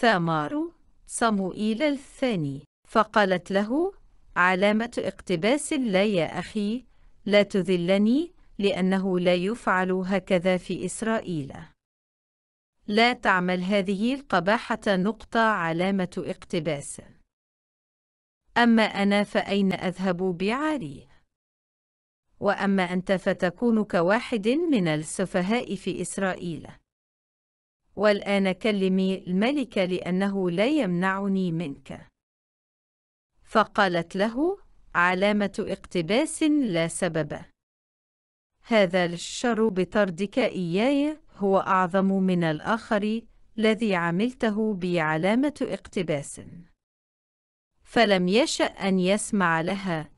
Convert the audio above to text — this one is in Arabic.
ثامار صموئيل الثاني. فقالت له علامة اقتباس لا يا أخي لا تذلني لأنه لا يفعل هكذا في إسرائيل. لا تعمل هذه القباحة نقطة علامة اقتباس. أما أنا فأين أذهب بعاري؟ وأما أنت فتكون كواحد من السفهاء في إسرائيل. والآن كلمي الملك لأنه لا يمنعني منك. فقالت له علامة اقتباس لا سبب. هذا الشر بطردك إياي هو أعظم من الآخر الذي عملته بعلامة اقتباس. فلم يشأ أن يسمع لها